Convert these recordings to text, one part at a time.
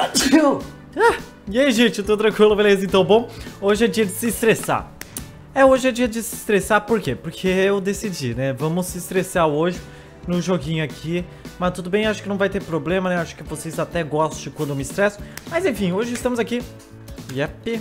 Ah, e aí, gente, tudo tranquilo, beleza? Então, bom, hoje é dia de se estressar. É, hoje é dia de se estressar, por quê? Porque eu decidi, né? Vamos se estressar hoje no joguinho aqui. Mas tudo bem, acho que não vai ter problema, né? Acho que vocês até gostam quando eu me estresso. Mas enfim, hoje estamos aqui. Yep.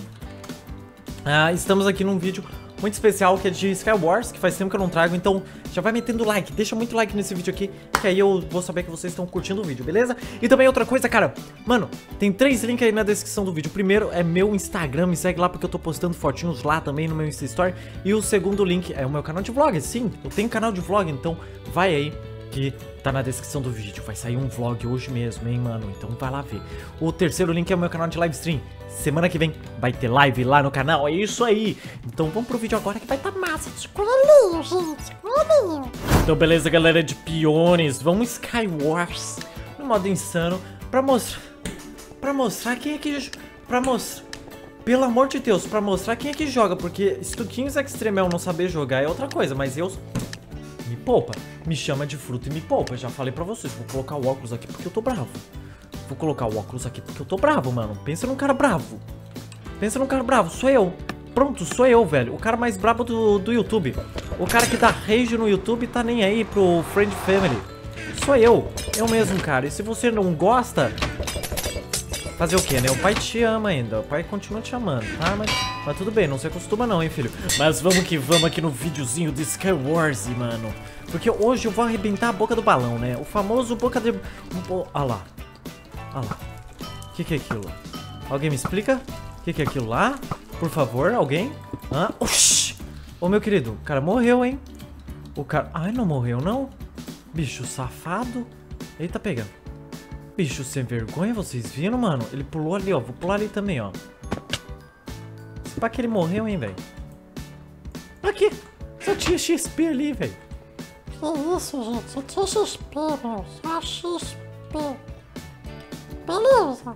Ah, estamos aqui num vídeo muito especial que é de Skywars, que faz tempo que eu não trago, então já vai metendo like, deixa muito like nesse vídeo aqui, que aí eu vou saber que vocês estão curtindo o vídeo, beleza? E também outra coisa, cara, mano, tem três links aí na descrição do vídeo. O primeiro é meu Instagram, me segue lá porque eu tô postando fotinhos lá também no meu Insta Story. E o segundo link é o meu canal de vlog, sim, eu tenho canal de vlog, então vai aí que tá na descrição do vídeo. Vai sair um vlog hoje mesmo, hein, mano? Então vai lá ver. O terceiro link é o meu canal de live stream. Semana que vem vai ter live lá no canal, é isso aí. Então vamos pro vídeo agora que vai tá massa. Escurinho, gente, escurinho. Então beleza, galera de peões. Vamos Skywars no modo insano pra mostrar... Pra mostrar quem é que... Pra mostrar... Pelo amor de Deus, pra mostrar quem é que joga, porque Stuquinhos Extremel não saber jogar é outra coisa, mas eu me poupa. Me chama de fruta e me poupa. Já falei pra vocês. Vou colocar o óculos aqui porque eu tô bravo. Vou colocar o óculos aqui porque eu tô bravo, mano. Pensa num cara bravo. Pensa num cara bravo. Sou eu. Pronto, sou eu, velho. O cara mais brabo do, do YouTube. O cara que dá rage no YouTube tá nem aí pro Friend Family. Sou eu. Eu mesmo, cara. E se você não gosta... Fazer o quê, né? O pai te ama ainda. O pai continua te amando, tá? Mas, mas tudo bem, não se acostuma não, hein, filho? Mas vamos que vamos aqui no videozinho de Skywars, mano. Porque hoje eu vou arrebentar a boca do balão, né? O famoso boca de... Olha ah lá. Olha lá. O que, que é aquilo? Alguém me explica? O que, que é aquilo lá? Por favor, alguém? Hã? Oxi! Ô, meu querido, o cara morreu, hein? O cara... Ai, não morreu, não? Bicho safado. Eita, pegando. Bicho sem vergonha, vocês viram, mano? Ele pulou ali, ó. Vou pular ali também, ó. Se pá que ele morreu, hein, velho? Aqui! Só tinha XP ali, velho. Que isso, gente? Só tinha XP, meu. Só XP. Beleza.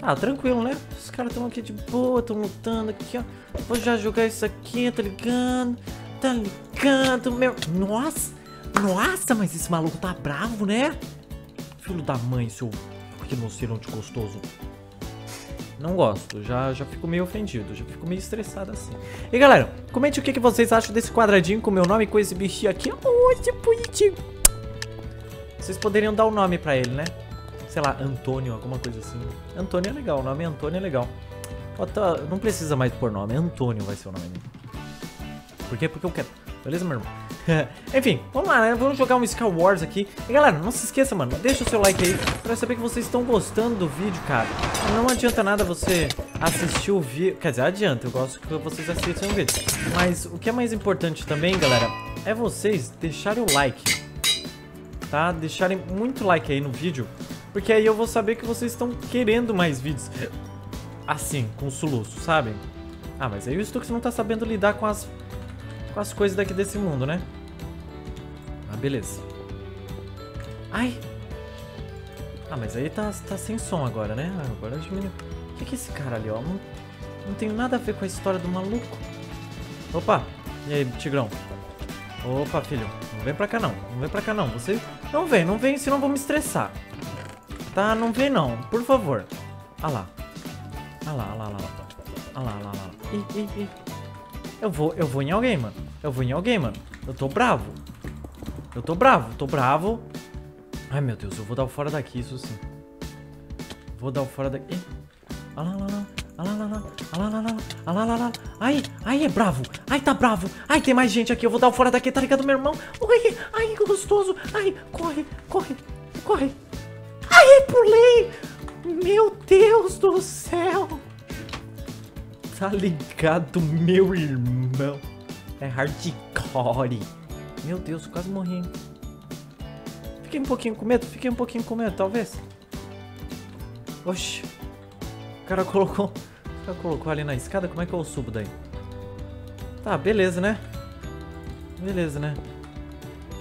Ah, tranquilo, né? Os caras estão aqui de boa, estão lutando aqui, ó. Vou já jogar isso aqui, tá ligado? Tá ligado, meu... Nossa! Nossa, mas esse maluco tá bravo, né? Filho da mãe, seu rinoceronte gostoso. Não gosto, já, já fico meio ofendido, já fico meio estressado assim. E galera, comente o que, que vocês acham desse quadradinho com meu nome com esse bichinho aqui. Oh. Vocês poderiam dar o um nome pra ele, né? Sei lá, Antônio, alguma coisa assim. Antônio é legal, o nome Antônio é legal. Bota, não precisa mais pôr nome, Antônio vai ser o nome. Por quê? Porque eu quero. Beleza, meu irmão? Enfim, vamos lá, né? Vamos jogar um Star Wars aqui. E galera, não se esqueça, mano, deixa o seu like aí pra saber que vocês estão gostando do vídeo, cara. Não adianta nada você assistir o vídeo. Quer dizer, adianta, eu gosto que vocês assistam o vídeo. Mas o que é mais importante também, galera, é vocês deixarem o like. Tá? Deixarem muito like aí no vídeo. Porque aí eu vou saber que vocês estão querendo mais vídeos. Assim, com soluço, sabe? Ah, mas aí o Stux não tá sabendo lidar com as, com as coisas daqui desse mundo, né? Ah, beleza. Ai! Ah, mas aí tá, tá sem som agora, né? Ah, agora diminuiu. O que, que é esse cara ali, ó? Não, não nada a ver com a história do maluco. Opa! E aí, Tigrão? Opa, filho. Não vem pra cá, não. Não vem pra cá, não. Você... Não vem, não vem, senão eu vou me estressar. Tá? Não vem, não. Por favor. Ah lá. Ah lá, ah lá, ah lá. Ah lá, ah lá, ah lá. Ih, ih, ih. Eu vou, eu vou em alguém, mano. Eu vou em alguém, mano. Eu tô bravo. Eu tô bravo, tô bravo. Ai, meu Deus, eu vou dar o fora daqui, isso sim. Vou dar o fora daqui. Ah lá, lá, lá. Ah lá, lá. Ah lá, lá, lá. Ah lá, lá. Ai, ai, é bravo. Ai, tá bravo. Ai, tem mais gente aqui. Eu vou dar o fora daqui, tá ligado, meu irmão? Ai, ai, que gostoso. Ai, corre, corre, corre. Ai, pulei. Meu Deus do céu. Tá ligado, meu irmão? É hardcore. Meu Deus, quase morri, hein? Fiquei um pouquinho com medo, fiquei um pouquinho com medo, talvez. Oxi. O cara colocou... O cara colocou ali na escada, como é que eu subo daí? Tá, beleza, né? Beleza, né?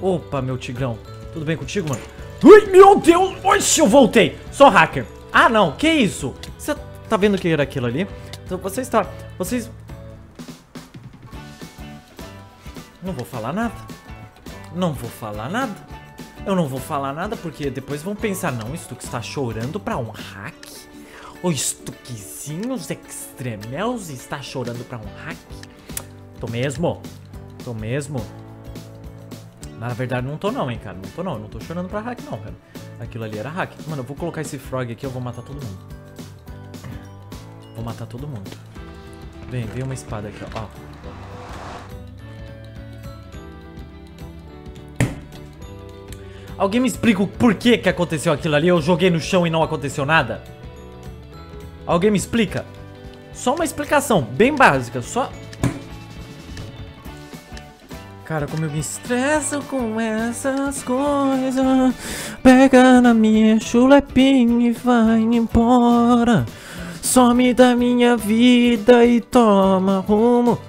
Opa, meu tigrão. Tudo bem contigo, mano? Ui, meu Deus! Oxi, eu voltei! Sou hacker. Ah, não, que isso? Você tá vendo que era aquilo ali? Então, você está... Vocês... Não vou falar nada. Não vou falar nada. Eu não vou falar nada porque depois vão pensar, não, que está chorando pra um hack? O Stuckzinhos Extremels está chorando pra um hack? Tô mesmo. Tô mesmo. Na verdade, não tô não, hein, cara. Não tô não. Não tô chorando pra hack, não, cara. Aquilo ali era hack. Mano, eu vou colocar esse frog aqui, eu vou matar todo mundo. Vou matar todo mundo. Vem, vem uma espada aqui, ó. Alguém me explica o porquê que aconteceu aquilo ali? Eu joguei no chão e não aconteceu nada? Alguém me explica? Só uma explicação, bem básica, só... Cara, como eu me estresso com essas coisas Pega na minha chulepinha e vai embora Some da minha vida e toma rumo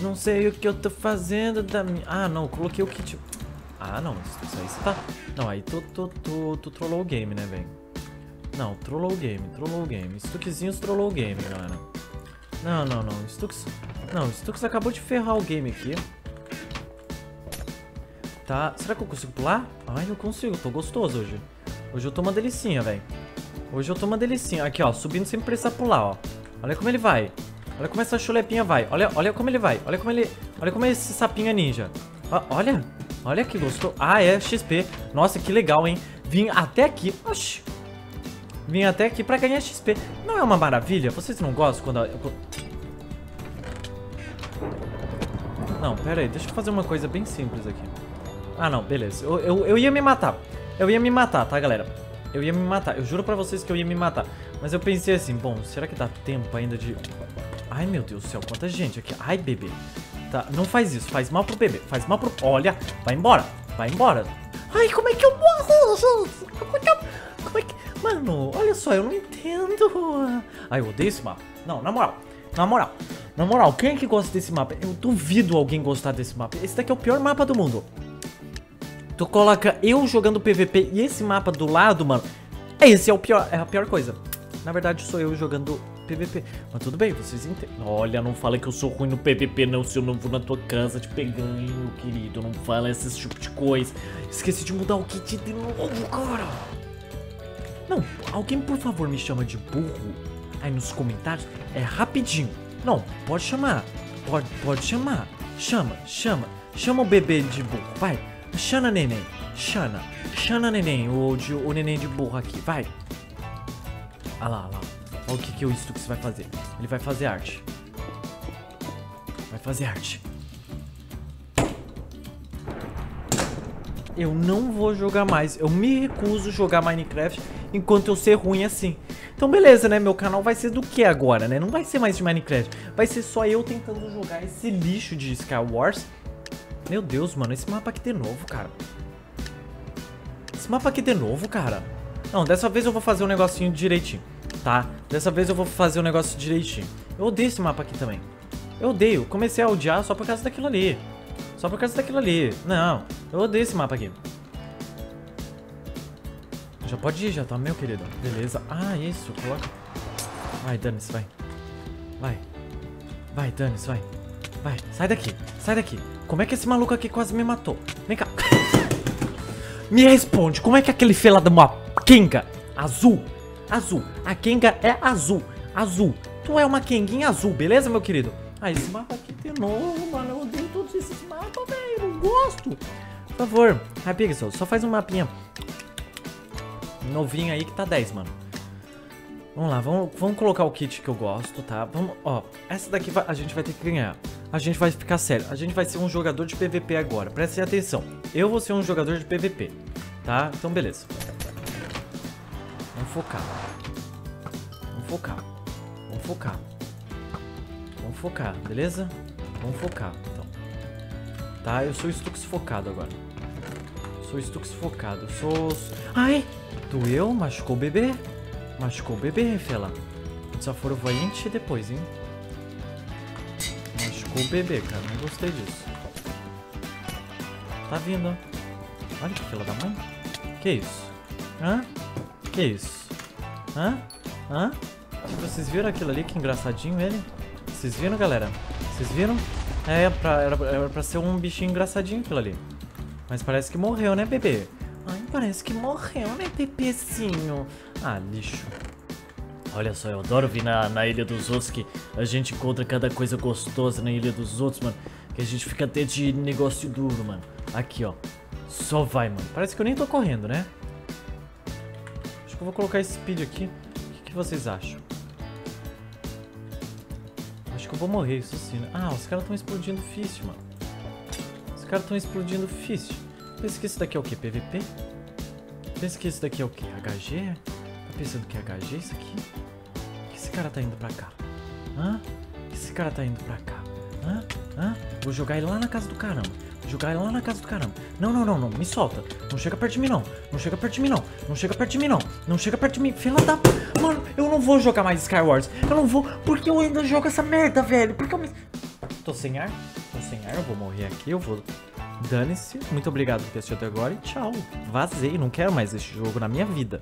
Não sei o que eu tô fazendo da minha... Ah, não, coloquei o kit... Ah, não, isso aí você tá... Não, aí tu, tu, tu, tu trollou o game, né, velho? Não, trollou o game, trollou o game. Stuckzinhos trollou o game, galera. Não, não, não. Stux... Não, Stux acabou de ferrar o game aqui. Tá. Será que eu consigo pular? Ai, eu consigo. Tô gostoso hoje. Hoje eu tô uma delicinha, velho. Hoje eu tô uma delicinha. Aqui, ó. Subindo sem precisar pular, ó. Olha como ele vai. Olha como essa chulepinha vai. Olha, olha como ele vai. Olha como ele... Olha como esse sapinho é ninja. Olha. Olha que gostou. Ah, é XP. Nossa, que legal, hein? Vim até aqui. Oxi. Vim até aqui pra ganhar XP. Não é uma maravilha? Vocês não gostam quando... Eu... Não, pera aí. Deixa eu fazer uma coisa bem simples aqui. Ah, não. Beleza. Eu, eu, eu ia me matar. Eu ia me matar, tá, galera? Eu ia me matar. Eu juro pra vocês que eu ia me matar. Mas eu pensei assim, bom, será que dá tempo ainda de... Ai, meu Deus do céu, quanta gente aqui. Ai, bebê. Tá, não faz isso. Faz mal pro bebê. Faz mal pro... Olha, vai embora. Vai embora. Ai, como é que eu morro? Como é que eu... Como é que... Mano, olha só, eu não entendo. Ai, eu odeio esse mapa. Não, na moral. Na moral. Na moral, quem é que gosta desse mapa? Eu duvido alguém gostar desse mapa. Esse daqui é o pior mapa do mundo. Tu coloca eu jogando PVP e esse mapa do lado, mano. Esse é o pior, é a pior coisa. Na verdade, sou eu jogando PVP. Mas tudo bem, vocês entendem. Olha, não fala que eu sou ruim no PVP, não. Se eu não vou na tua casa te meu querido. Não fala esses tipo de coisa. Esqueci de mudar o kit de novo, cara. Não, alguém por favor me chama de burro aí nos comentários. É rapidinho. Não, pode chamar. Pode, pode chamar. Chama, chama. Chama o bebê de burro, vai. Chana neném. Chana. Chana neném, o, de, o neném de burro aqui, vai. Olha lá, olha lá. Olha o que, que o Stux vai fazer. Ele vai fazer arte. Vai fazer arte. Eu não vou jogar mais. Eu me recuso a jogar Minecraft enquanto eu ser ruim assim. Então beleza, né? Meu canal vai ser do que agora, né? Não vai ser mais de Minecraft. Vai ser só eu tentando jogar esse lixo de Skywars. Meu Deus, mano. Esse mapa aqui de novo, cara. Esse mapa aqui de novo, cara. Não, dessa vez eu vou fazer um negocinho direitinho, tá? Dessa vez eu vou fazer um negócio direitinho. Eu odeio esse mapa aqui também. Eu odeio. Comecei a odiar só por causa daquilo ali. Só por causa daquilo ali. Não, eu odeio esse mapa aqui. Já pode ir, já tá, meu querido. Beleza. Ah, isso, coloca. Vai, dane-se, vai. Vai. Vai, dane-se, vai. Vai, sai daqui, sai daqui. Como é que esse maluco aqui quase me matou? Vem cá. Me responde, como é que aquele fela de uma Kenga azul? Azul. A Kenga é azul. Azul. Tu é uma Kenguinha azul, beleza, meu querido? Ah, esse mapa aqui de novo, mano. Eu odeio todos esses mapas, velho. Não gosto. Por favor, Hypixel, só faz um mapinha novinho aí que tá 10, mano. Vamos lá, vamos, vamos colocar o kit que eu gosto, tá? Vamos, ó, essa daqui vai, a gente vai ter que ganhar. A gente vai ficar sério, a gente vai ser um jogador de PVP agora. Prestem atenção, eu vou ser um jogador de PVP, tá? Então beleza. Vamos focar. Vamos focar. Vamos focar. Vamos focar, beleza? Vamos focar, então. Tá, eu sou Stux focado agora. Sou Stux focado, sou... Ai! Doeu? Machucou o bebê? Machucou o bebê, Fela. Desaforo vai encher depois, hein? Machucou o bebê, cara. Não gostei disso. Tá vindo, ó. Olha que fila da mãe. Que isso? Hã? Que isso? Hã? Hã? Vocês viram aquilo ali? Que engraçadinho ele. Vocês viram, galera? Vocês viram? É, pra, era, era pra ser um bichinho engraçadinho aquilo ali. Mas parece que morreu, né, bebê? Ai, parece que morreu, né, bebezinho? Ah, lixo. Olha só, eu adoro vir na, na Ilha dos Outros, que a gente encontra cada coisa gostosa na Ilha dos Outros, mano. Que a gente fica até de negócio duro, mano. Aqui, ó. Só vai, mano. Parece que eu nem tô correndo, né? Eu vou colocar esse speed aqui. O que, que vocês acham? Acho que eu vou morrer, isso sim. né? Ah, os caras estão explodindo fist, mano. Os caras estão explodindo fist. Pensa que esse daqui é o quê? PVP? Pensa que esse daqui é o quê? HG? Tá pensando que é HG isso aqui? que esse cara tá indo pra cá? Hã? que esse cara tá indo pra cá? Hã? Hã? Vou jogar ele lá na casa do caramba. Jogar lá na casa do caramba. Não, não, não, não. Me solta. Não chega perto de mim, não. Não chega perto de mim, não. Não chega perto de mim, não. Não chega perto de mim. Fila da... Mano, eu não vou jogar mais Skywars. Eu não vou... Porque eu ainda jogo essa merda, velho. Porque eu me... Tô sem ar. Tô sem ar. Eu vou morrer aqui. Eu vou... Dane-se. Muito obrigado por ter assistido até agora e tchau. Vazei. Não quero mais esse jogo na minha vida.